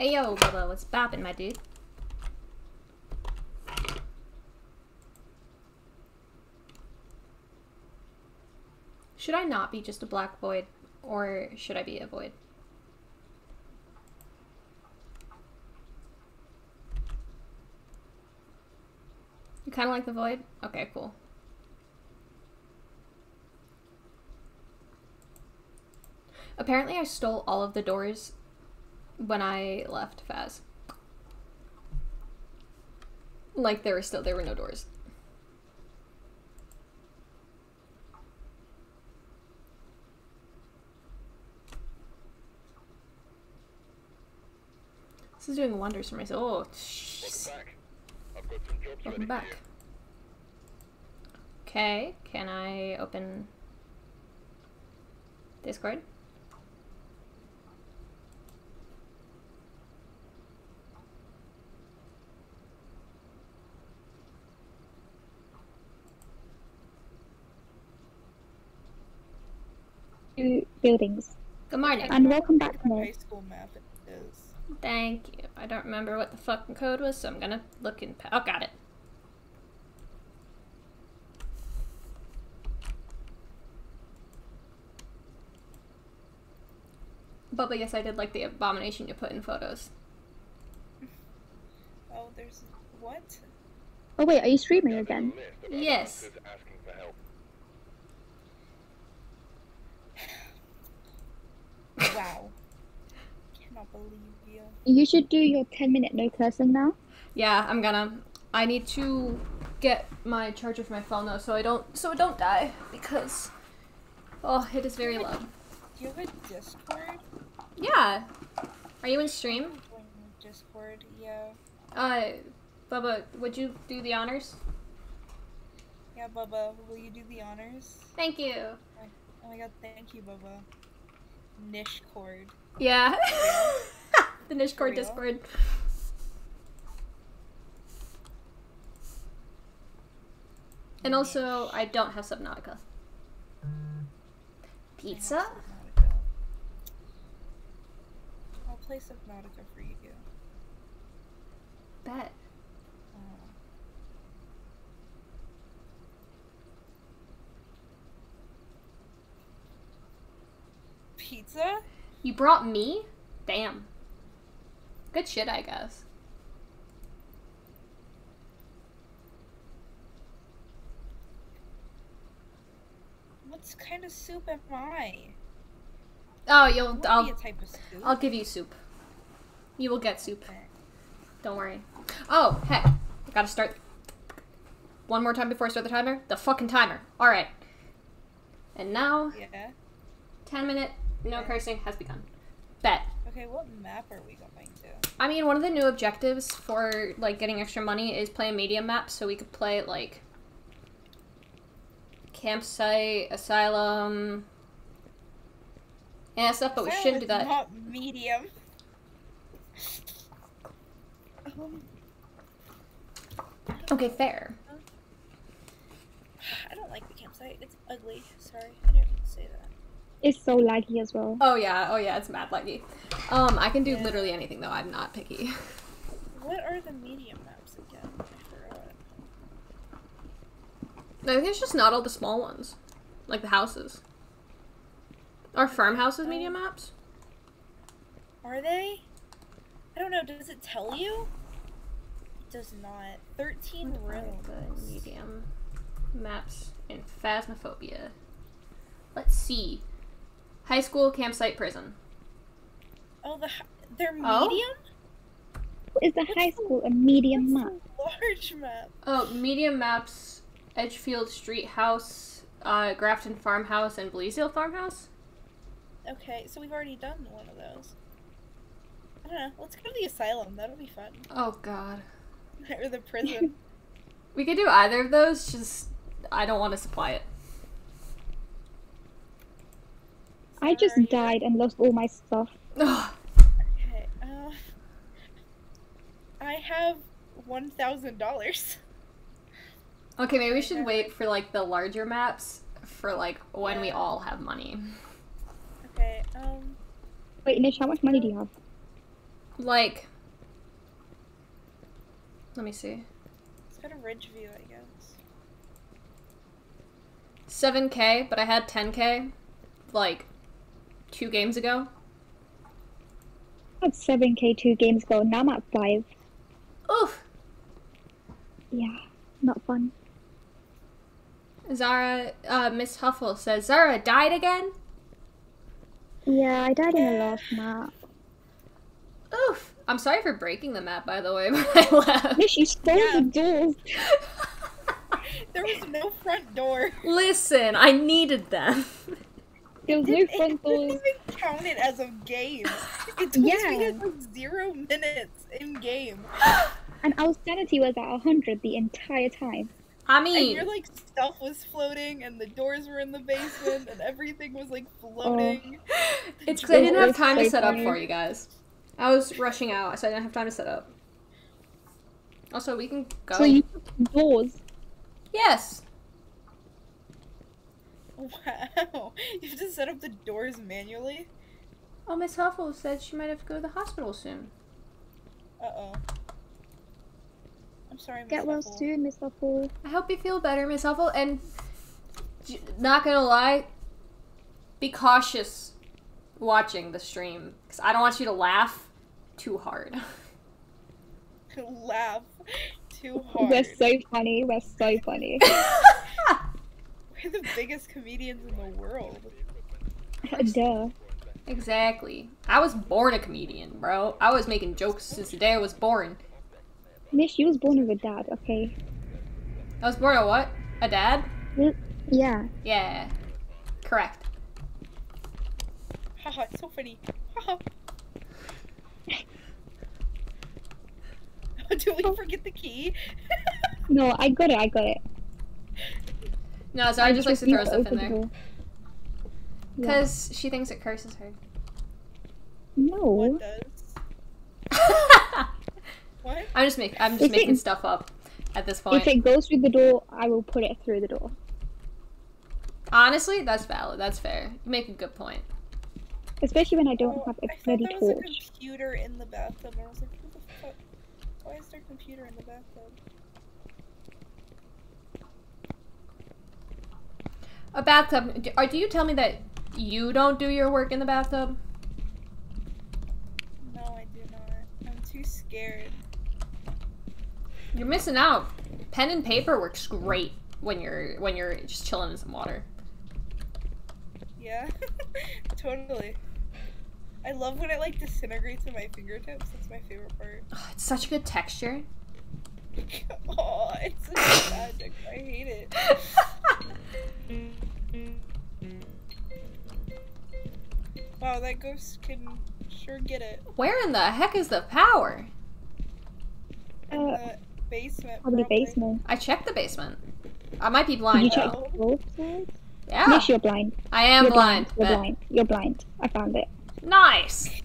Hey yo, Bubba, what's boppin', my dude? Should I not be just a black void, or should I be a void? You kind of like the void? Okay, cool. Apparently, I stole all of the doors when I left Faz. Like there were still there were no doors. This is doing wonders for my soul. Oh, jeez. Welcome back. I've got some jobs Welcome ready back. for you. Okay, can I open Discord? Two buildings. Good morning. And welcome back, What Mo. high school map it is. Thank you. I don't remember what the fucking code was, so I'm gonna look in. Pa- oh, got it. Bubba, yes, I did like the abomination you put in photos. Oh, there's what? Oh wait, are you streaming There's a again? list of Yes. workers asking for help. Wow. Cannot believe you. You should do your 10 minute no cursing now. Yeah, I'm gonna. I need to get my charger for my phone though, so I don't so it don't die because oh, it is very low. Do you have a Discord? Yeah. Are you in stream? Discord, yeah. Uh, Bubba, would you do the honors? Yeah, Bubba, will you do the honors? Thank you. Oh my god, thank you, Bubba. Nishcord. Yeah. the Nishcord? Discord. And also, I don't have Subnautica. Pizza? Subnautica. I'll play Subnautica for you. Bet. Oh. Pizza? You brought me? Damn. Good shit, I guess. What kind of soup am I? Oh, you'll. wanna I'll. a type of soup. I'll give you soup. You will get soup. Don't worry. Oh, heck. I gotta start. One more time before I start the timer? The fucking timer. Alright. And now, Yeah. 10 minute no cursing has begun. Bet. Okay, what map are we going to? I mean, one of the new objectives for, like, getting extra money is play a medium map, so we could play, like, campsite, asylum, and stuff, but we shouldn't do that. Not medium. Um, Okay, fair. I don't like the campsite. It's ugly. Sorry, I didn't mean to say that. It's so laggy as well. Oh yeah, oh yeah, it's mad laggy. Um, I can do Yeah. literally anything though. I'm not picky. What are the medium maps again? I. I think it's just not all the small ones, like the houses. Are farmhouses Oh. medium maps? Are they? I don't know. Does it tell you? It does not. Thirteen What are the rooms. medium maps in Phasmophobia? Let's see. High school, campsite, prison. Oh, the hi- they're Oh? medium. Is the high school a medium map? A large map. Oh, medium maps: Edgefield Street House, uh, Grafton Farmhouse, and Bleasdale Farmhouse. Okay, so we've already done one of those. I don't know. Let's go to the asylum. That'll be fun. Oh God. or the prison. We could do either of those. Just I don't want to supply it. I just Sorry. died and lost all my stuff. Okay. Uh, I have one thousand dollars. Okay, maybe we should wait for like the larger maps for like when we all have money. Okay. Um. Wait, Nish, how much money do you have? like. Let me see. It's got a ridge view, I guess. 7k, but I had 10k like two games ago. I had 7k two games ago. Now I'm at 5. Oof. Yeah, not fun. Zara, uh, Miss Huffle says Zara died again. Yeah, I died in the last map. Oof. I'm sorry for breaking the map, by the way, but I left. Miss, you stole Yeah. the doors. There was no front door. Listen, I needed them. There was no It front didn't even count it as a game. It told me Yeah. it was zero minutes in game. And our sanity was at 100 the entire time. I mean, And mean, your like stuff was floating, and the doors were in the basement, and everything was like floating. Oh. it's because I didn't have It's time to so set up for you guys. I was rushing out, so I didn't have time to set up. Also, we can go. So you doors. Yes. Wow, you have to set up the doors manually. Oh, Miss Huffle said she might have to go to the hospital soon. Uh oh. I'm sorry. Miss Get well Apple. soon, Miss Apple. I hope you feel better, Miss Huffle. And not gonna lie, be cautious watching the stream because I don't want you to laugh too hard. Laugh too We're so funny. We're so funny. We're the biggest comedians in the world. Duh. exactly. I was born a comedian, bro. I was making jokes since the day I was born. Miss, you was born with a dad, okay? I was born a what? A dad? Yeah. Yeah. Correct. Haha, it's so funny. Haha. Did we forget the key? No, I got it. I got it. No, Zara just likes to throw stuff in there. door. Yeah. Because she thinks it curses her. No. What does? What? I'm just making I'm just If it- stuff up at this point. If it goes through the door, I will put it through the door. Honestly, that's valid. That's fair. You make a good point. Especially when I don't Oh, have a I thought bloody there was a torch. computer in the bathtub, I was like, "Who the fuck? Why is there a computer in the bathtub?" A bathtub. do- do you tell me that you don't do your work in the bathtub? No, I do not. I'm too scared. You're missing out. Pen and paper works great when you're when you're just chilling in some water. Yeah, totally. I love when it like disintegrates in my fingertips. That's my favorite part. Oh, it's such a good texture. oh, it's such magic. I hate it. Wow, that ghost can sure get it. Where in the heck is the power? In Uh, the basement. probably basement. I checked the basement. I might be Did blind. you though. check both sides? Yeah, Miss, you're blind. I am you're blind. You're but- blind. You're blind. I found it. Nice.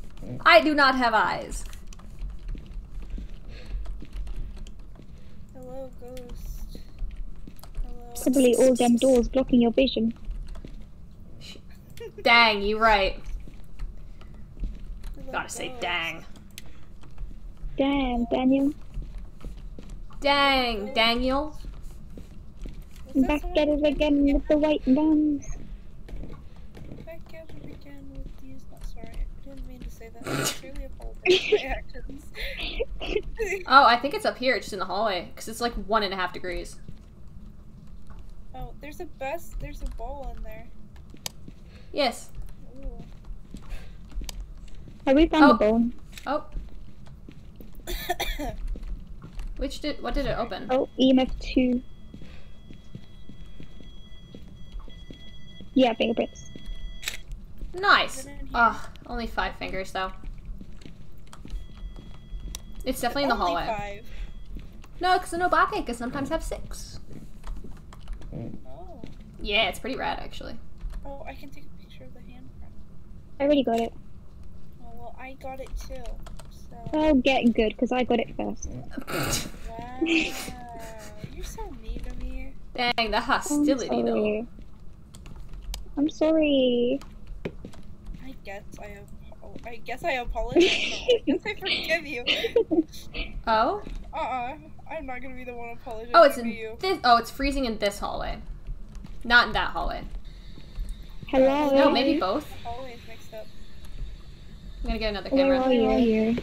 I do not have eyes. Hello, ghost. Hello. Probably all them doors blocking your vision. Dang, you're right. Hello, Gotta say ghost. dang. Damn, Daniel. Dang, Daniel. Back at it again with the white guns. Back at it again with these. Not sorry. I didn't mean to say that. I truly apologize for my actions. Oh, I think it's up here, just in the hallway, because it's like one and a half degrees. oh, there's a bus. There's a bowl in there. Yes. Ooh. Have we found Oh. the bone? Oh, which did what did it open? Oh, EMF 2. Yeah, fingerprints. Nice. Is it in here? Ah, only five fingers though. It's definitely in the Only hallway. Five. No, because the Obake can sometimes have six. Oh. Yeah, it's pretty rad actually. Oh, I can take a picture of the handprint. I already got it. Oh well, I got it too. So. Oh, get good, because I got it first. Wow. You're so mean to me. Dang, the I'm hostility though. I'm sorry. I guess I I guess I apologize. No, I guess I forgive you. Oh? Uh-uh. I'm not gonna be the one apologizing Oh, it's to in you. this. Oh, it's freezing in this hallway. Not in that hallway. Hello. No, maybe both. Always mixed up. I'm gonna get another Where camera. are you?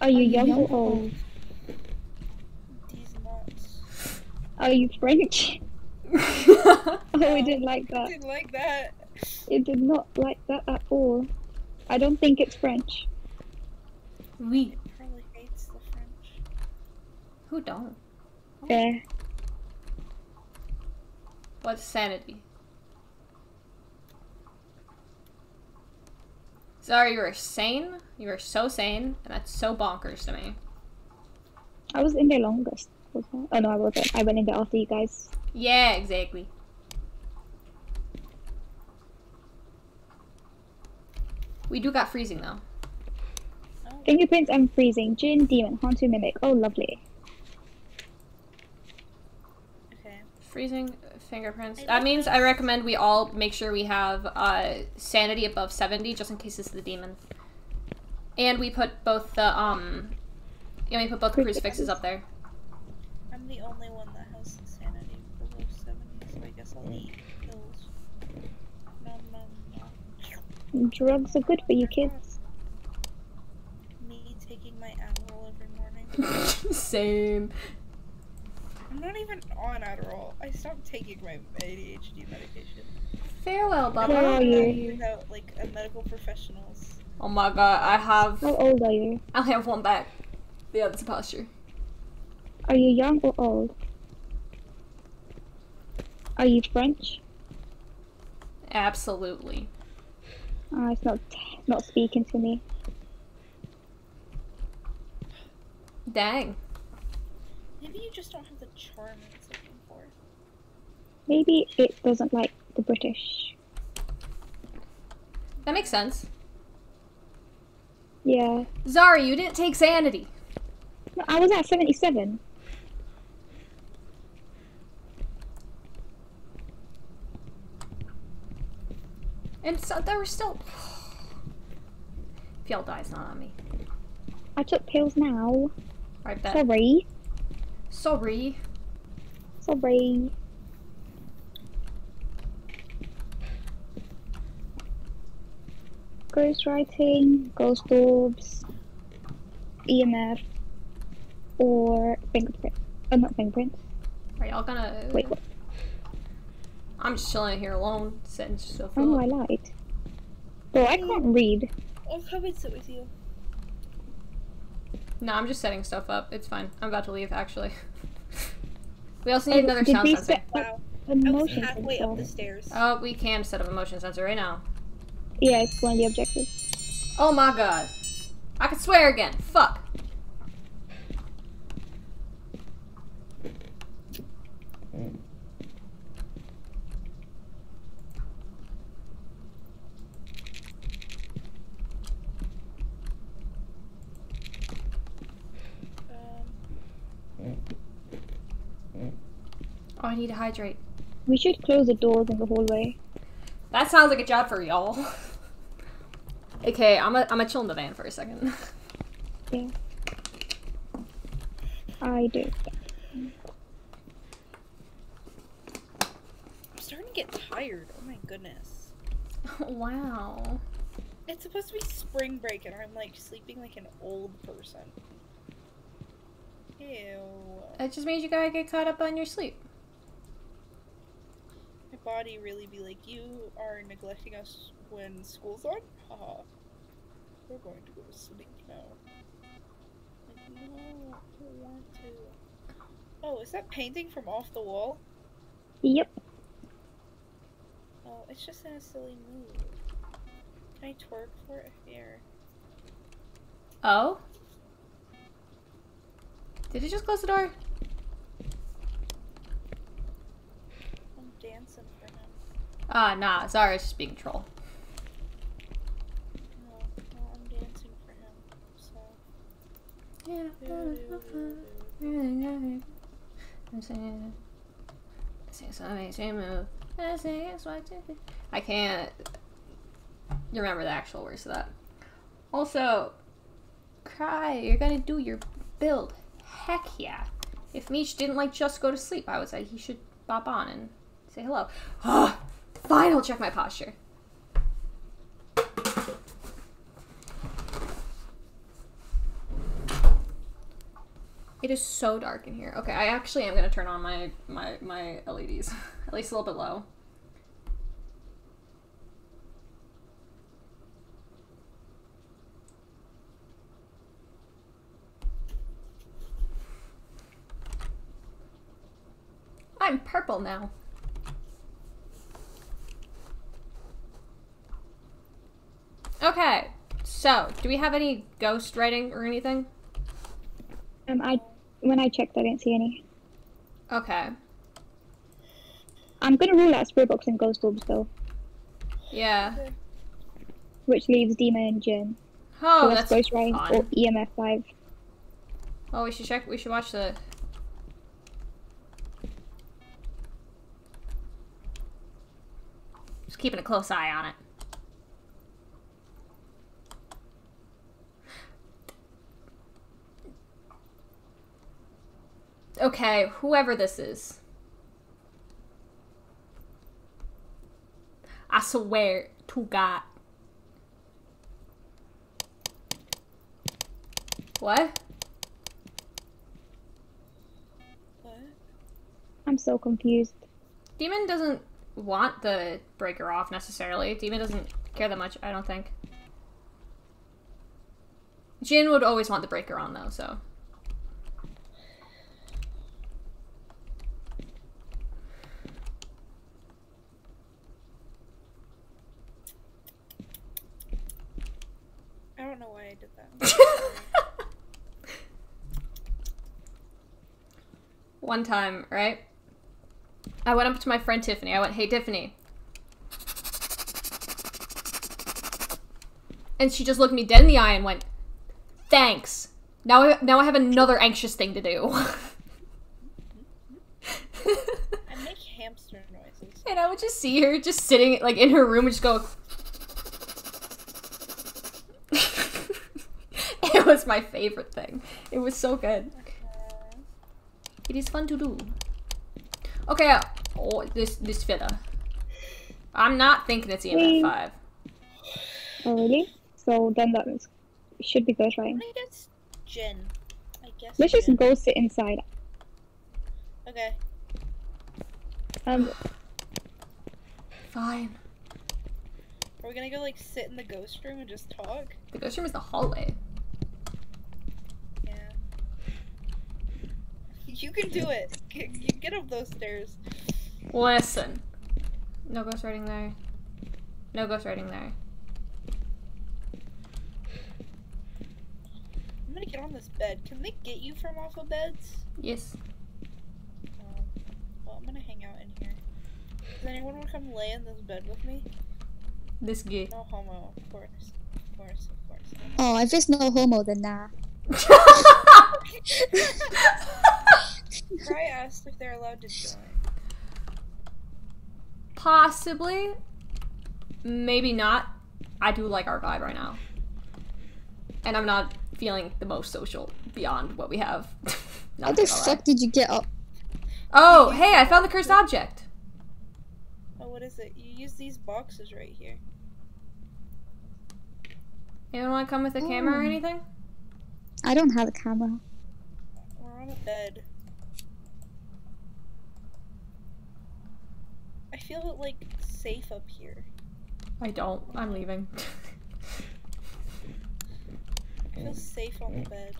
Are you young or old? These nuts. Are you French? Oh, we didn't like I that. didn't like that. It did not like that at all. I don't think it's French. we. Probably hates the French. Who don't? There. What's sanity? Sorry, you are sane. You are so sane, and that's so bonkers to me. I was in there longest. Was Oh no, I wasn't. I went in there after you guys. Yeah, exactly. We do got freezing though. Fingerprints and freezing. Jinn, demon, Hantu, mimic. Oh, lovely. Okay. Freezing fingerprints. I That means. I recommend we all make sure we have uh, sanity above 70 just in case it's the demon. And we put both the um yeah, we put both the crucifixes up there. I'm the only one that has sanity below 70, so I guess I'll eat pills. Nom nom nom. Drugs are good for you kids. Me taking my Adderall every morning. Same. I'm not even on Adderall. I stopped taking my ADHD medication. Farewell, Where Bubba. are you? Without like a medical professionals. Oh my god, I have How old are you? I have one back. The other's a posture. Are you young or old? Are you French? Absolutely. Ah, it's not not speaking to me. Dang. Maybe you just don't have the charm it's looking for. Maybe it doesn't like the British. That makes sense. Yeah. Zari, you didn't take sanity. No, I was at 77. And so there were still If y'all die, it's not on me. I took pills now. Bet. Sorry. Sorry. Sorry. Ghostwriting, ghost orbs, EMF, or fingerprint. Oh, not fingerprints. Are y'all gonna Wait, what? I'm just chilling here alone, sitting so Oh, I full. lied. Bro, I can't mm. read. I'll come and sit with you. No, I'm just setting stuff up. It's fine. I'm about to leave actually. we also Oh, need another did sound sensor. set Wow. a I was motion halfway up the stairs. Oh, we can set up a motion sensor right now. Yeah, it's one of the objectives. Oh my god. I could swear again. Fuck. Um, Oh, I need to hydrate. We should close the doors in the hallway. That sounds like a job for y'all. okay, I'm a, I'm a chill in the van for a second. Yeah. I do. I'm starting to get tired. Oh my goodness. wow. It's supposed to be spring break and I'm like sleeping like an old person. Ew. It just means you gotta get caught up on your sleep. My body really be like, you are neglecting us when school's on? Haha. We're going to go to sleep now. Like, no, I don't want to. Oh, is that painting from off the wall? Yep. Oh, it's just in a silly mood. Can I twerk for it? Here. Oh? Did you just close the door? I'm dancing for him. Ah, nah. Sorry, it's just being troll. No, no, I'm dancing for him. So. I'm saying, saying so amazing move. I can't. You remember the actual words of that. Also, cry. You're gonna do your build. Heck yeah. If Meech didn't like just go to sleep, I would say he should bop on and say hello. Fine. I'll check my posture. It is so dark in here. Okay, I actually am gonna turn on my my my LEDs at least a little bit low. I'm purple now. Okay, so do we have any ghost writing or anything? Um, I when I checked, I didn't see any. Okay, I'm gonna rule out spirit box and ghost orbs though, yeah. which leaves demon and Jinn. Oh, so that's that's ghost writing fun. or EMF five. Oh, we should check. We should watch the. Just keeping a close eye on it. Okay, whoever this is. I swear to God. What? What? I'm so confused. Demon doesn't want the breaker off necessarily. Demon doesn't care that much, I don't think. Jinn would always want the breaker on though, so. Don't know why I did that. One time, right? I went up to my friend Tiffany. I went, "Hey Tiffany." And she just looked me dead in the eye and went, "Thanks. Now I, now I have another anxious thing to do." I make hamster noises. And I would just see her just sitting like in her room and just go. it was my favorite thing. It was so good. It is fun to do. Okay, uh, oh, this this fella. I'm not thinking it's EMF Wait. five. Oh really? So then that is, should be ghost I writing. think it's Jinn. I guess. Let's just Jinn. go sit inside. Okay. Um, Fine. Are we gonna go like sit in the ghost room and just talk? The ghost room is the hallway. Yeah. You can do it. Get, you get up those stairs. Listen. No ghost writing there. No ghost writing there. I'm gonna get on this bed. Can they get you from off of beds? Yes. Um, well, I'm gonna hang out in here. Does anyone want to come lay in this bed with me? This gay. No homo, of course. Of course, of course. Oh, if it's no homo, then nah. Cry asked if they're allowed to join. Possibly. Maybe not. I do like our vibe right now. And I'm not feeling the most social beyond what we have. How the fuck did you get up? Oh, hey, I found the cursed object. Oh, what is it? You use these boxes right here. Anyone want to come with a camera or Oh. anything? I don't have a camera. We're on a bed. I feel like safe up here. I don't. I'm leaving. I feel safe on the bed.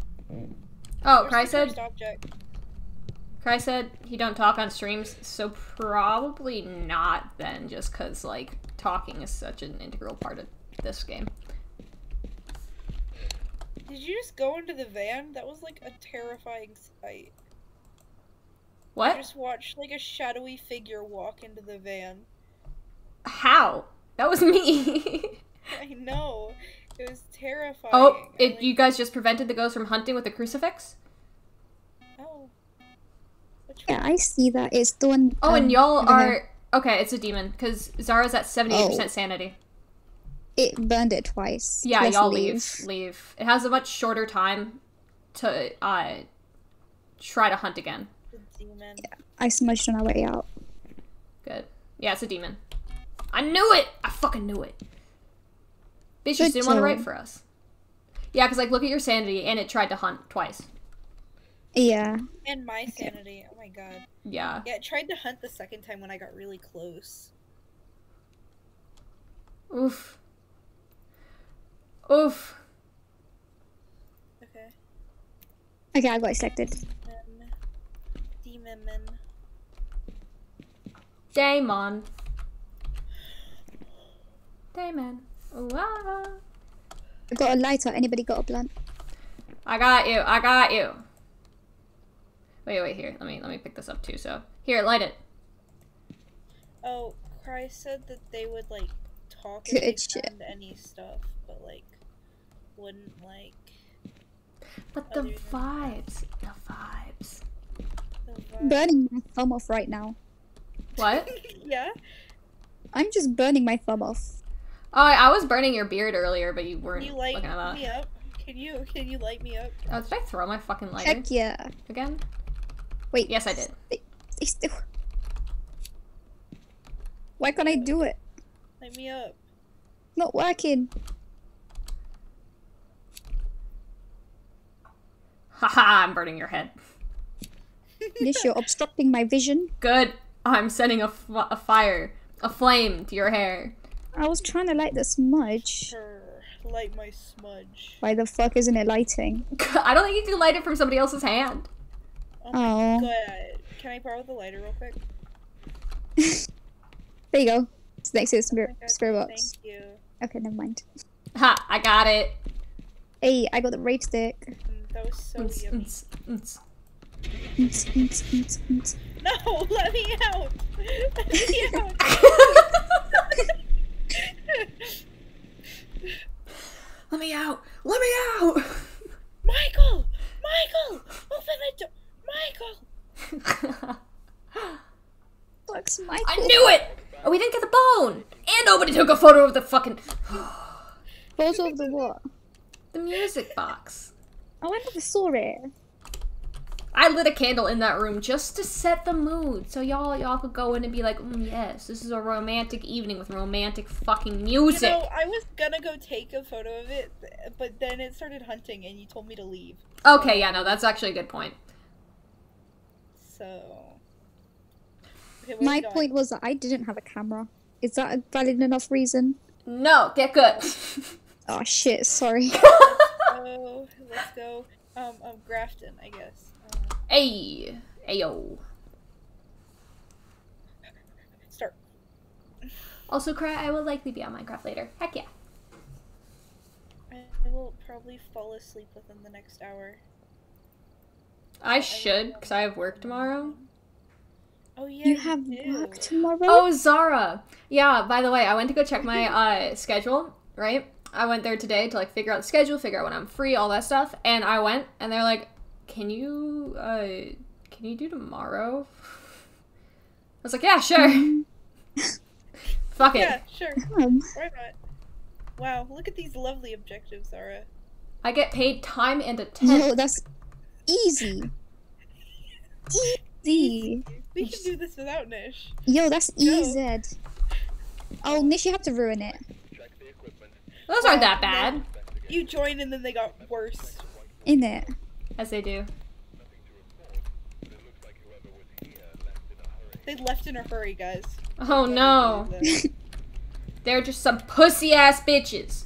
oh, Where's Cry said? Cry said he don't talk on streams, so probably not then, just cause like talking is such an integral part of this game. Did you just go into the van? That was like a terrifying sight. What? I What? just watched like a shadowy figure walk into the van. How? That was me. I know. It was terrifying. oh, it, like- you guys just prevented the ghost from hunting with the crucifix? Oh. Yeah. I see that. It's the one. Oh, and um, y'all are okay. It's a demon because Zara's at seventy-eight percent sanity. It burned it twice. Yeah, Let's y'all leave. leave. It has a much shorter time to uh try to hunt again. The demon. I smudged on our way out. Good. Yeah, it's a demon. I knew it. I fucking knew it. Bitch just didn't want to job. write for us. Yeah, because like look at your sanity, and it tried to hunt twice. Yeah. And my sanity. Oh my god. Yeah. Yeah, it tried to hunt the second time when I got really close. Oof. Oof. Okay. Okay, I got selected. Then demon. men. Damon. Damon. Ooh, ah. I got a lighter. Anybody got a blunt? I got you. I got you. Wait, wait here. Let me let me pick this up too. So here, light it. Oh, Christ said that they would like talk Good if they shit. found any stuff, but like wouldn't like But the Other vibes, the vibes. the vibe. Burning my thumb off right now. What? yeah. I'm just burning my thumb off. Oh, I was burning your beard earlier, but you weren't you light looking at that. me up? Can you can you light me up? Oh, did I throw my fucking lighter Heck yeah. again? Wait. Yes, I did. Stay still. Why can't I do it? Light me up. Not working. Haha, I'm burning your head. Yes, you're obstructing my vision. Good. I'm sending a, f- a fire, a flame to your hair. I was trying to light the smudge. Sure. Light my smudge. Why the fuck isn't it lighting? I don't think you can light it from somebody else's hand. Oh my Oh. god. Can I borrow the lighter real quick? There you go. It's next to the Oh spirit, God, spirit box. Thank you. Okay, never mind. Ha! I got it. Hey, I got the sage stick. Mm, that was so Unts, yummy. unts, unts. No, let me out. Let me out. Let me out! Let me out! Michael! Michael! Open the door! Michael! Fuck's Michael. I knew it! Oh, we didn't get the bone! And nobody took a photo of the fucking. Photo of the what? the music box. Oh, I never saw it. I lit a candle in that room just to set the mood, so y'all y'all could go in and be like, mm, "Yes, this is a romantic evening with romantic fucking You music." know, I was gonna go take a photo of it, but then it started hunting and you told me to leave. okay, yeah, no, that's actually a good point. So. Okay, My we point was that I didn't have a camera. Is that a valid enough reason? No, get good. Oh shit, sorry. Let's go. Um, um, Grafton, I guess. Uh, hey, ayo. start. Also, cry. I will likely be on Minecraft later. Heck yeah. I I will probably fall asleep within the next hour. I should, cause I have work tomorrow. Oh yeah, You have do. work tomorrow? Oh, Zara. Yeah. By the way, I went to go check my uh schedule. Right. I went there today to like figure out the schedule, figure out when I'm free, all that stuff. And I went, and they're like, "Can you uh can you do tomorrow?" I was like, "Yeah, sure." Fuck it. Yeah, sure. Why not? Wow, look at these lovely objectives, Zara. I get paid time and attendance. yo, that's easy. Easy. We can do this without Nish. Yo, that's EZ. Oh, Nish, you have to ruin it. Check the. Those aren't that bad, You joined and then they got worse. In it. as they do. Nothing to report. But it looks like whoever was here left in a hurry. They left in a hurry, guys. Oh no, they're just some pussy ass bitches.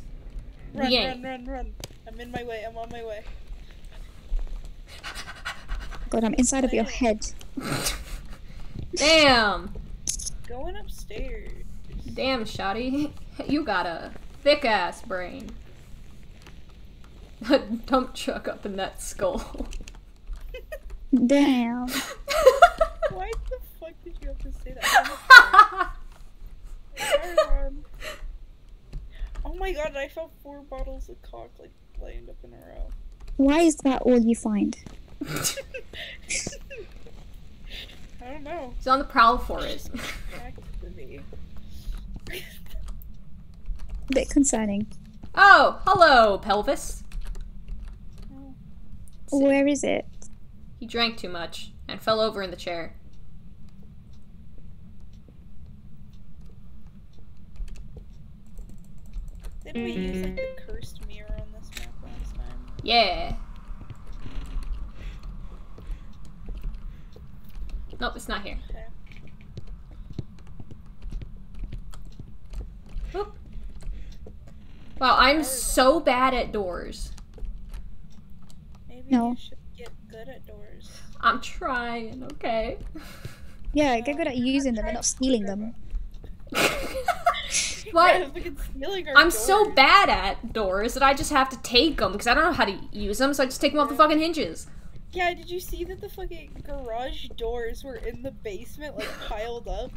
Run, Yeah. run, run, run. I'm in my way. I'm on my way. God, I'm inside of your head. Damn, Going upstairs. damn, Shotty, you got a thick ass brain. A dump truck up in that skull. Damn. Why the fuck did you have to say that? Oh my god, I found four bottles of cock like lined up in a row. Why is that all you find? I don't know. He's on the prowl for it. Back to me. A bit concerning. Oh, hello, pelvis. Oh, where is it? He drank too much and fell over in the chair. Didn't we use like the cursed mirror on this map last time? Yeah. Nope, it's not here. Okay. Whoop. Wow, I'm so bad at doors. Maybe No. you should get good at doors. I'm trying, okay? Yeah, get good at using them and not stealing them. what? Yeah, fucking stealing our I'm so bad at doors that I just have to take them because I don't know how to use them, so I just take them off the fucking hinges. Yeah, did you see that the fucking garage doors were in the basement, like piled up?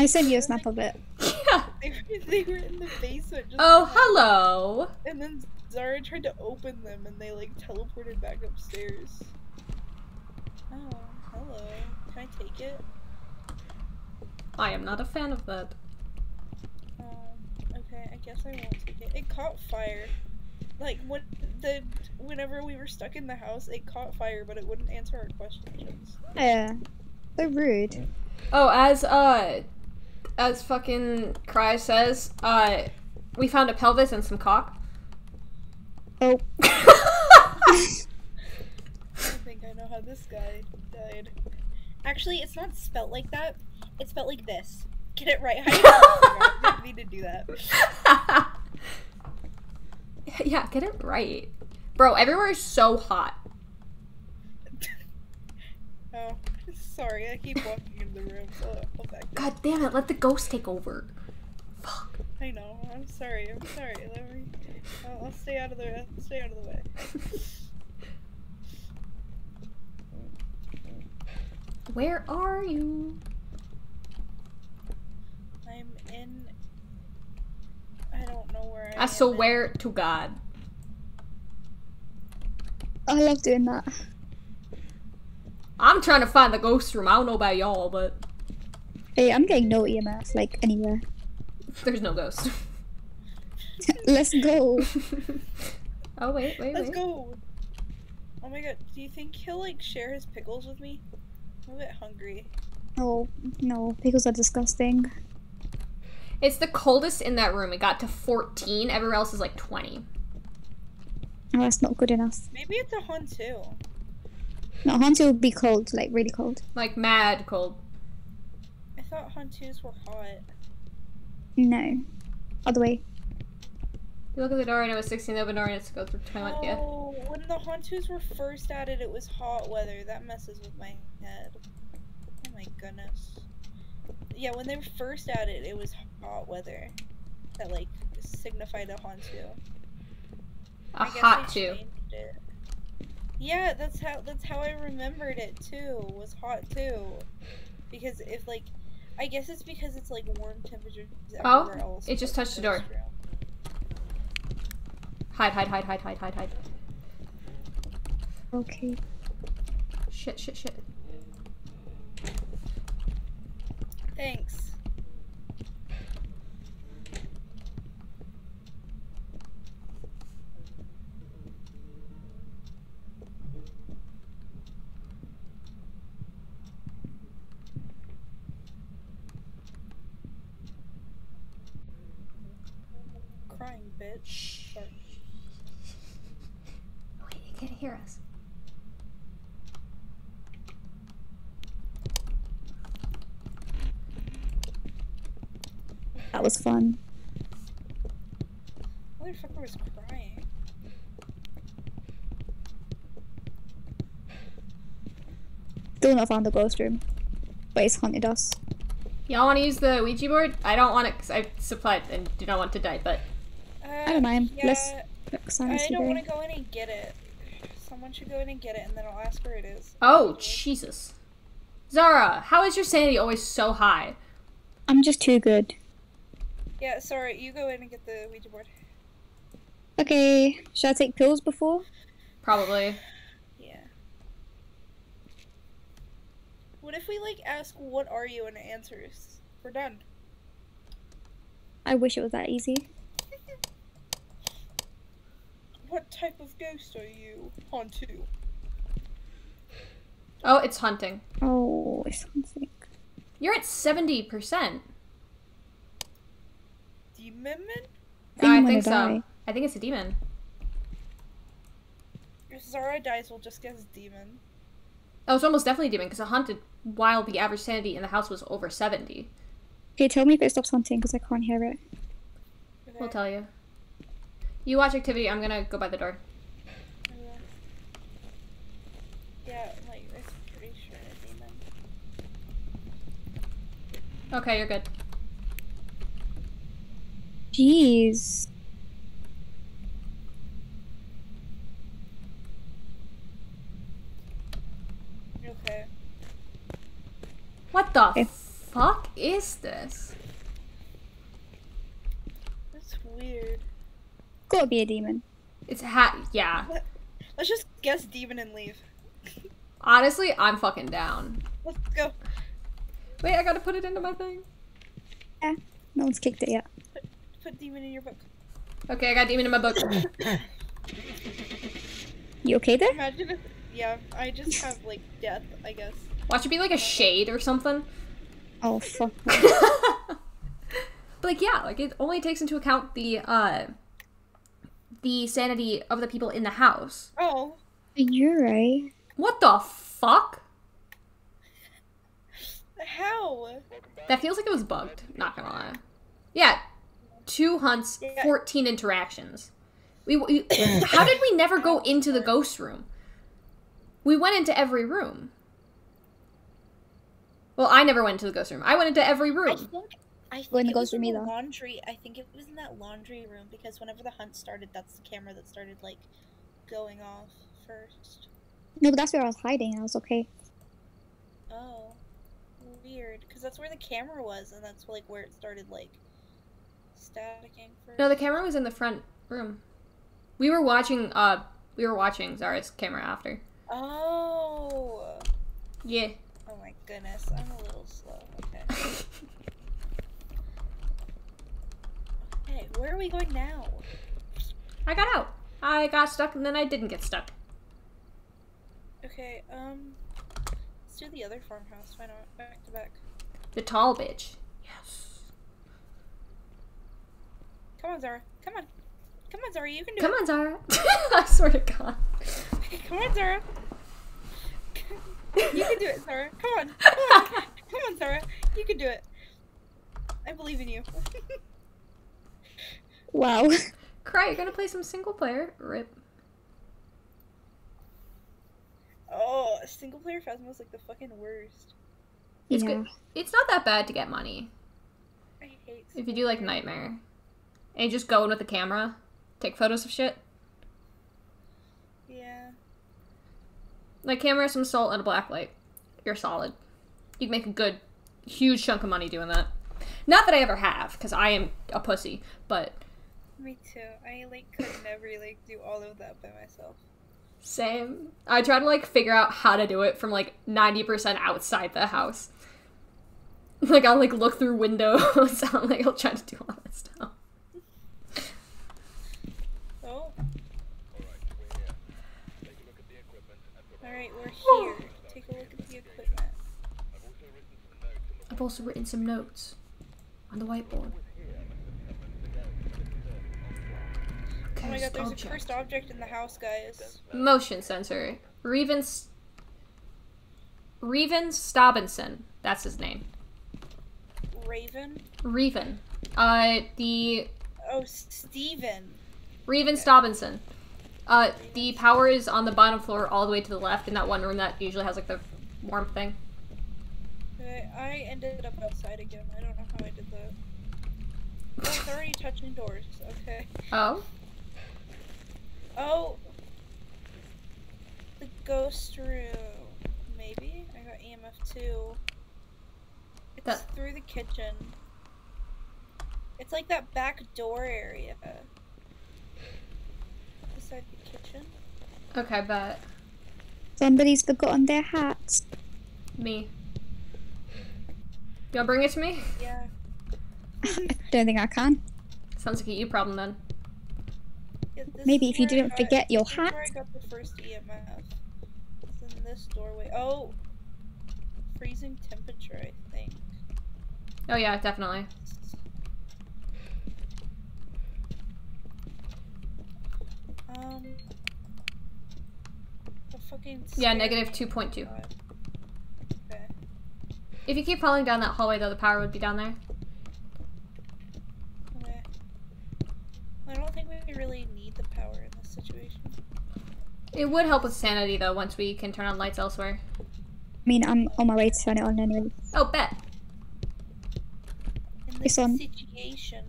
I sent you a snap of it. Yeah. They were, in the basement. Just Oh, piled hello. And then Zara tried to open them, and they like teleported back upstairs. Oh, hello. Can I take it? I am not a fan of that. Um, okay, I guess I won't take it. It caught fire. Like when the whenever we were stuck in the house, it caught fire, but it wouldn't answer our questions. Yeah. So rude. Oh, as uh, as fucking Cry says, uh, we found a pelvis and some cock. Oh, I think I know how this guy died. Actually, it's not spelt like that. It's spelt like this. Get it right. How you? I didn't need to do that. yeah, get it right, bro. Everywhere is so hot. Oh, sorry. I keep walking in the room, so I'll back. God damn it! Let the ghost take over. Fuck. I know. I'm sorry. I'm sorry. Let me. I'll, I'll stay out of the. I'll stay out of the way. Where are you? I'm in. I don't know where I I am. swear to God. I love doing that. I'm trying to find the ghost room. I don't know about y'all, but Hey, I'm getting no EMF, like anywhere. there's no ghost. Let's go. oh wait, wait, wait. Let's wait. go. Oh my god. Do you think he'll like share his pickles with me? I'm a bit hungry. Oh, no, pickles are disgusting. It's the coldest in that room. It got to 14. Everywhere else is like 20. Oh, that's not good enough. Maybe it's a Hantu. No, Haunted would be cold, like really cold. Like mad cold. I thought Hantus were hot. No. Other way. You look at the door and it was 16. The open door and it's go through 21. Yeah. Oh, when the Hantus were first added, it was hot weather. That messes with my head. Oh my goodness. Yeah, when they were first added, it was hot weather. That like signified a Hantu. A I guess hot they too. changed it. Yeah, that's how that's how I remembered it too. Was hot too, because if like, I guess it's because it's like warm temperatures Oh, else. it just touched the door. Hide, hide, hide, hide, hide, hide, hide. Okay. Shit, shit, shit. Thanks. Crying bitch. Shh. Sorry. Wait, you can't hear us. That was fun. Motherfucker was crying. Still not found the ghost room. But it's haunted us. Y'all want to use the Ouija board? I don't want it because I supplied and do not want to die, but Uh, I don't mind. Yeah, Let's Look, I don't want to go in and get it. Someone should go in and get it, and then I'll ask where it is. oh Jesus, Zara, how is your sanity always so high? I'm just too good. Yeah, sorry. You go in and get the Ouija board. Okay, should I take pills before? Probably. Yeah. What if we like ask what are you and it answers? We're done. I wish it was that easy. What type of ghost are you? Hantu. Oh, it's hunting. Oh, it's sounds like. You're at 70%. Demon? man? I think I I'm think so. die. I think it's a demon. If Zara dies, we'll just get guess demon. Oh, it's almost definitely a demon because it hunted while the average sanity in the house was over 70. Okay, tell me if it stops hunting because I can't hear it. Okay. We'll tell you. You watch activity. I'm gonna go by the door. Yeah, like, it's pretty sure a demon. Okay, you're good. Jeez. Okay. What the Okay. fuck is this? That's weird. Gotta be a demon. It's hat. Yeah. Let's just guess demon and leave. Honestly, I'm fucking down. Let's go. Wait, I gotta put it into my thing. Yeah, No one's kicked it yet. Put demon in your book. Okay, I got demon in my book. You okay there? Imagine if. Yeah, I just have, like, death, I guess. Watch it be like a shade or something. Oh fuck. but like yeah, like it only takes into account the uh the sanity of the people in the house. Oh. You're right. What the fuck? How? That feels like it was bugged, not gonna lie. Yeah. Two hunts, Yeah. 14 interactions. We, we how did we never go into the ghost room? We went into every room. Well, I never went into the ghost room. I went into every I room. think. I think When it it goes was in the though. laundry. I think it was in that laundry room because whenever the hunt started, that's the camera that started like going off first. No, but that's where I was hiding. I was okay. Oh, weird. Because that's where the camera was, and that's like where it started like first. No, the camera was in the front room. We were watching uh we were watching Zara's camera after. Oh. Yeah. Oh my goodness, I'm a little slow. Okay. Hey, where are we going now? I got out. I got stuck and then I didn't get stuck. Okay, um, let's do the other farmhouse. Why not? Back to back. The tall bitch. Yes. Come on, Zara. Come on. Come on, Zara. You can do it. Come on, Zara. I swear to God. Come on, Zara. you can do it, Zara. Come on. Come on. Come on, Zara. You can do it. I believe in you. Wow. Cry, you're gonna play some single player. Rip. oh, single player Phasma is like the fucking worst. It's yeah. good. It's not that bad to get money. I hate. If you do like Nightmare. And just go in with the camera, take photos of shit. Yeah. Like camera, some salt, and a black light. You're solid. You'd make a good, huge chunk of money doing that. Not that I ever have, because I am a pussy, but Me too. I like could never like do all of that by myself. Same. I try to like figure out how to do it from like 90% outside the house. Like I'll like look through windows. I'm like I'll try to do all that stuff. Oh, Alright, we're here. Take a look at the equipment and provide. all right, we're here. Take a look at the equipment. I've also written some notes in the I've also written some notes on the whiteboard. Oh my god, Cursed there's a object. cursed object in the house, guys. Motion sensor. Reven. S- Reven Stabinson. That's his name. Raven. Reven. Uh, the Oh, Steven. Reven Stabinson. Uh, the power is on the bottom floor, all the way to the left, in that one room that usually has like the warmth thing. Okay, I ended up outside again. I don't know how I did that. Oh, it's already touching doors. Okay. Oh. Oh. The ghost room. Maybe? I got EMF 2. It's That- through the kitchen. It's like that back door area. Beside the kitchen. Okay, but Somebody's forgotten their hats. me. Y'all bring it to me? Yeah. Um, I don't think I can. Sounds like a you problem then. Yeah, Maybe if you didn't got- forget your this is where I hat. got the first EMF. It's in this doorway. Oh, freezing temperature. I think. Oh yeah, definitely. Um. The fucking. Yeah, negative 2.2. Okay. If you keep falling down that hallway though, the power would be down there. Okay. I don't think we really need the power in this situation. It would help with sanity though once we can turn on lights elsewhere. I mean, I'm on my way to turn it on anyway. Oh, bet. In It's this on. situation.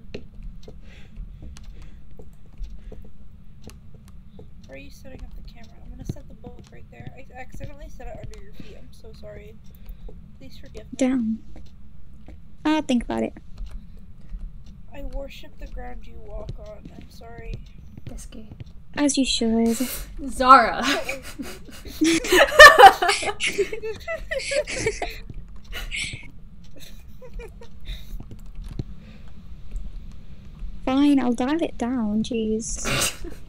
Where are you setting up the camera? I'm gonna set the book right there. I accidentally set it under your feet. I'm so sorry. Please forgive me. Damn. I'll ah, think about it. I worship the ground you walk on. I'm sorry. Risky. As you should. Zara. Fine, I'll dial it down. Jeez.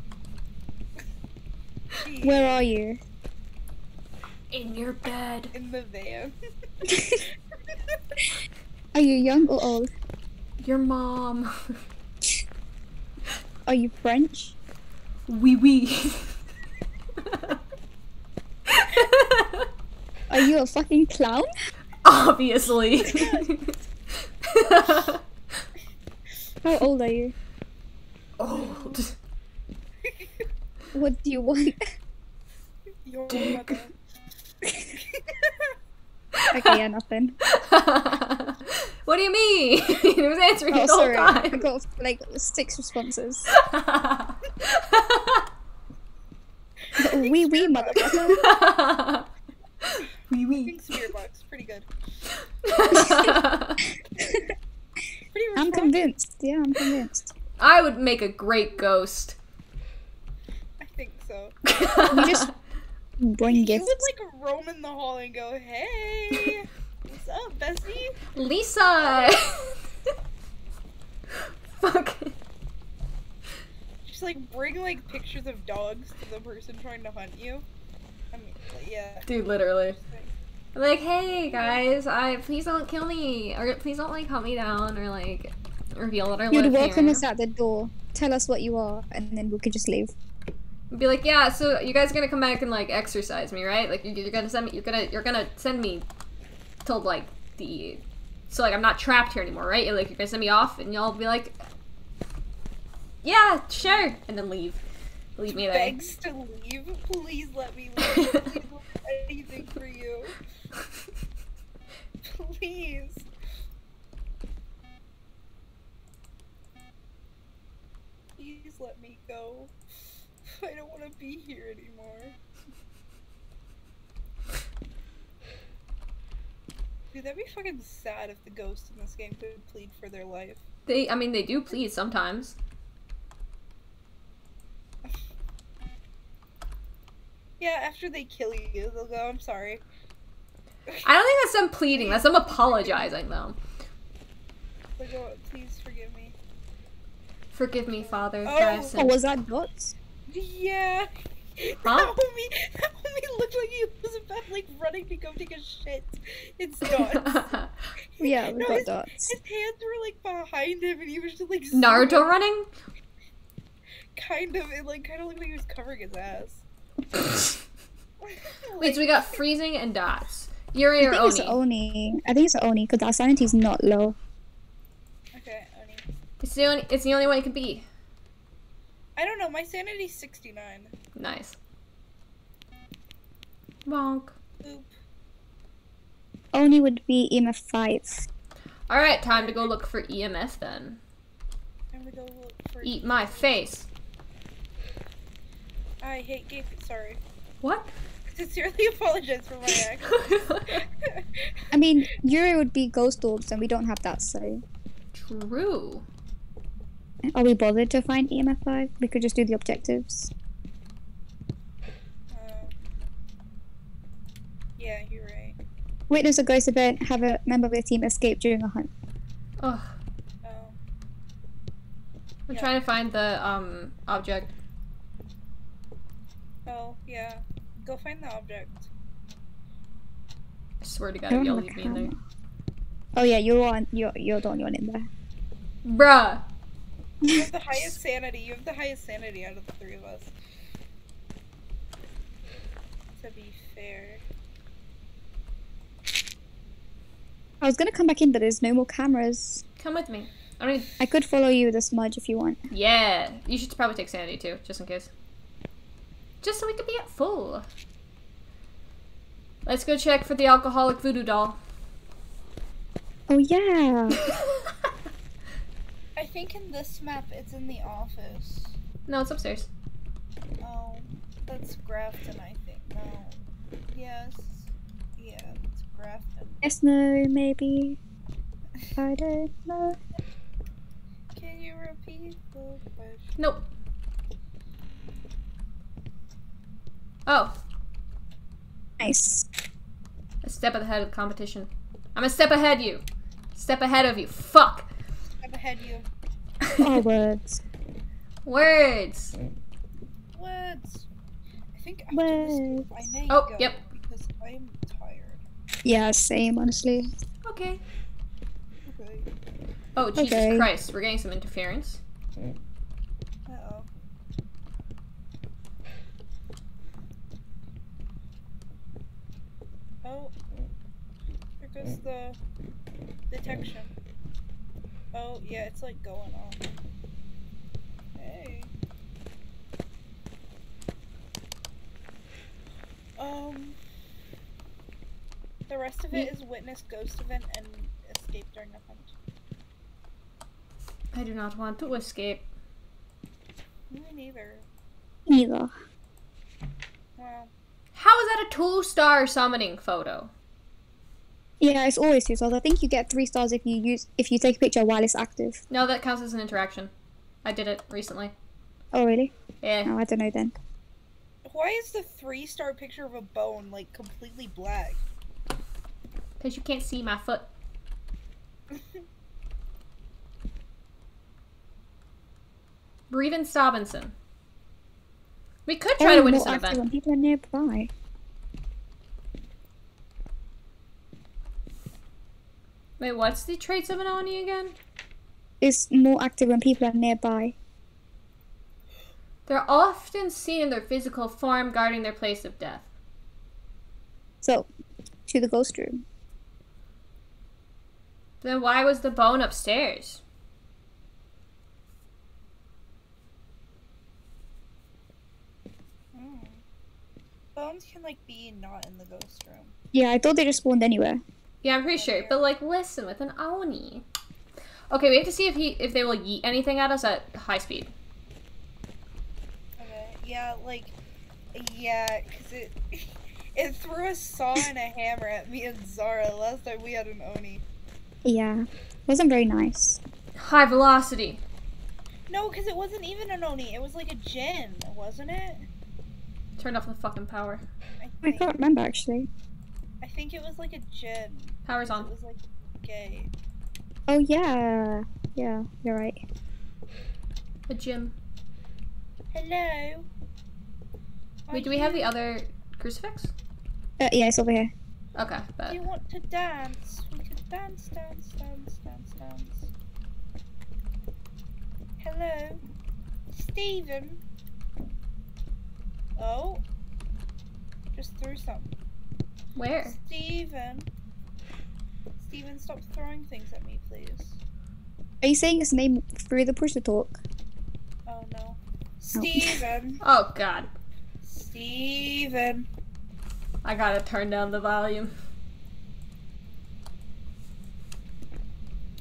Where are you? In your bed. In the van. Are you young or old? Your mom. Are you French? Wee wee. Are you a fucking clown? Obviously. How old are you? Old. What do you want? Your Dick. mother. okay, yeah, nothing. what do you mean? he was answering Oh, the whole sorry. I time. got like six responses. Wee wee, motherfucker. Wee I wee. think spirit box. Pretty good. I'm convinced. Yeah, I'm convinced. I would make a great ghost. I think so. Just bring gifts. You gifts. would like roam in the hall and go, "Hey, what's up, Bessie?" Lisa. Fuck. Just like bring like pictures of dogs to the person trying to hunt you. I mean, yeah. Dude, literally. Like, hey guys, I please don't kill me, or please don't like hunt me down, or like reveal that I You'd live welcome here. us at the door. Tell us what you are, and then we could just leave. Be like, yeah, so you guys are gonna come back and like exercise me, right? Like, you're, you're gonna send me, you're gonna, you're gonna send me to like the, so like I'm not trapped here anymore, right? You're, like, you're gonna send me off, and y'all be like, yeah, sure, and then leave, leave me there. Begs to leave. Please let me leave. Please anything for you. Please. Please let me go. I don't want to be here anymore. Dude, that'd be fucking sad if the ghosts in this game could plead for their life. They, I mean, they do plead sometimes. Yeah, after they kill you, they'll go, I'm sorry. I don't think that's them pleading. That's them apologizing, though. They'll go, please forgive me. Forgive me, Father. Oh. that I've Oh, was that dots? Yeah. Huh? That homie, that homie looked like he was about like running to go take a shit. It's dots. Yeah, we No, got his, dots. His hands were like behind him, and he was just like Naruto zooming. running? Kind of. It like kind of looked like he was covering his ass. Wait, so we got freezing and dots. Yuri I or think it's Oni? Oni. I think it's Oni because our sanity's not low. Okay, Oni. It's the only. It's the only one it could be. I don't know. My sanity's sixty nine. Nice. Bonk. Oop. Oni would be EMF 5. All right, time to go look for EMF then. I'm gonna go look for. Eat my face. I hate gay. Sorry. What? Sincerely apologize for my act. I mean, Yuri would be ghost orbs, and we don't have that, so. True. Are we bothered to find EMF 5? We could just do the objectives. Uh, yeah, you're right. Witness a ghost event, have a member of your team escape during a hunt. Ugh. Oh. I'm Yeah. trying to find the um object. Oh, yeah. Go find the object. I swear to God, I don't you'll have a leave me in there. Oh yeah, you're on. You're you're the only one in there. Bruh. You have the highest sanity. You have the highest sanity out of the three of us. To be fair. I was gonna come back in, but there's no more cameras. Come with me. I don't need... I could follow you with a smudge if you want. Yeah. You should probably take sanity too, just in case. Just so we could be at full. Let's go check for the alcoholic voodoo doll. Oh yeah. I think in this map it's in the office. no, it's upstairs. Oh, that's Grafton, I think. No. Yes. Yeah, it's Grafton. yes, no, maybe. I don't know. Can you repeat the question? Nope. Oh, Nice. a step ahead of the competition. I'm a step ahead you. Step ahead of you. Fuck. I'm ahead you. Our words. Words. Words. I think after this, Words. I may Oh, go yep. because I'm tired. Yeah, same. Honestly. Okay. Okay. Oh, Jesus Okay. Christ. We're getting some interference. Uh oh. Oh, there goes the detection. Oh, yeah, it's like going on. Hey. Um, the rest of it is witness ghost event and escape during the hunt. I do not want to escape. Me neither. Neither. Well, How is that a two star summoning photo? Yeah, it's always two stars. I think you get three stars if you use if you take a picture while it's active. No, that counts as an interaction. I did it recently. Oh really? Yeah. No, I don't know then. why is the three star picture of a bone like completely black? Because you can't see my foot. Breven Stobinson. We could oh, try to Oh, witness more an event. when people are nearby. Wait, what's the traits of an Oni again? It's more active when people are nearby. They're often seen in their physical form guarding their place of death. So, to the ghost room. Then why was the bone upstairs? Mm. Bones can like be not in the ghost room. Yeah, I thought they just spawned anywhere. Yeah, I'm pretty sure. But like, listen, with an Oni. Okay, we have to see if he if they will yeet anything at us at high speed. Okay. Yeah, like, yeah, cause it it threw a saw and a hammer at me and Zara last time we had an Oni. Yeah, wasn't very nice. High velocity. No, cause it wasn't even an Oni. It was like a Jinn, wasn't it? Turned off the fucking power. I I can't remember actually. I think it was like a Jinn. Power's It on. was like gay. Oh yeah, yeah, you're right. The gym. Hello. Are Wait, do we have the other crucifix? Uh, yeah, it's over here. Okay, Do you want to dance? We could dance, dance, dance, dance, dance. Hello, Stephen. Oh, just threw some. where? Stephen. Stephen, stop throwing things at me, please. Are you saying his name through the push to talk? Oh no. Stephen. Oh god. Stephen. I gotta turn down the volume.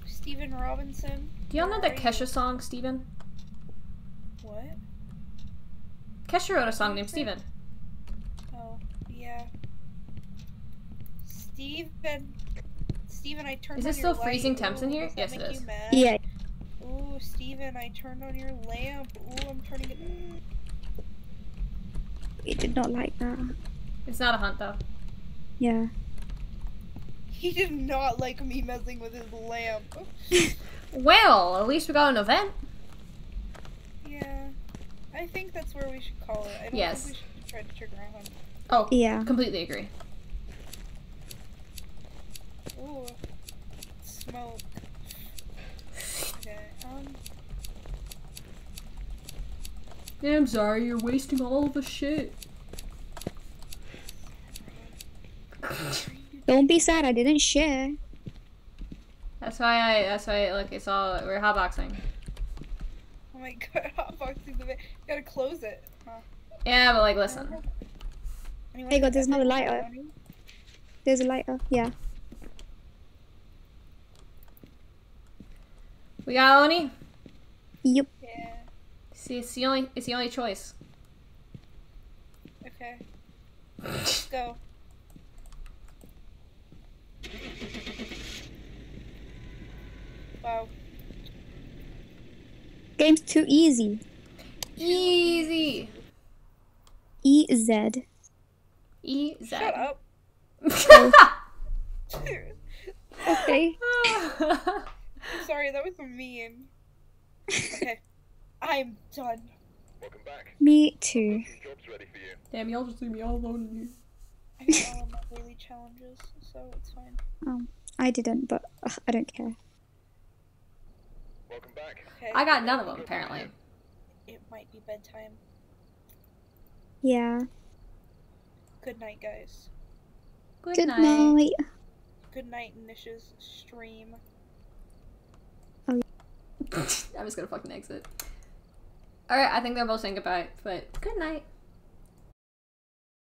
Stephen Robinson. Do y'all know where that are you? Kesha song, Steven? What? Kesha wrote a song named Steven. Oh, yeah. Steven. Steven, I turned Is on it your still freezing light. temps in here? Yes, it make is. You mad? Yeah. Ooh, Steven, I turned on your lamp. Ooh, I'm turning it. We did not like that. It's not a hunt though. Yeah. He did not like me messing with his lamp. Well, at least we got an event. Yeah. I think that's where we should call it. I don't Yes. think we should try to trick around. Oh, Yeah. completely agree. Ooh. Smoke. Okay, um. Yeah, I'm sorry, you're wasting all of the shit. Don't be sad. I didn't share. That's why I. That's why. Look, it's all. We're hotboxing. Oh my god, hotboxing the bit. You gotta close it. Huh. Yeah, but like, listen. Anyone Hey, God, have there's another lighter. There's a lighter. Yeah. We got Oni. Yep. Yeah. See, it's the only. It's the only choice. Okay. Let's go. Wow. Game's too easy. Easy. E Z. E Z. Shut up. Oh. Okay. Sorry, that was mean. Okay. I'm done. Welcome back. Me too. Some jobs ready for you. Damn, y'all just leave me all alone in here. I got all of my daily challenges, so it's fine. Um, I didn't, but ugh, I don't care. Welcome back. Okay. I got none of them apparently. It might be bedtime. Yeah. Good night, guys. Good, Good night. night. Good night, Nish's stream. I'm just gonna fucking exit. Alright, I think they're both saying goodbye, but good night.